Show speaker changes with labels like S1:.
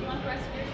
S1: You want to?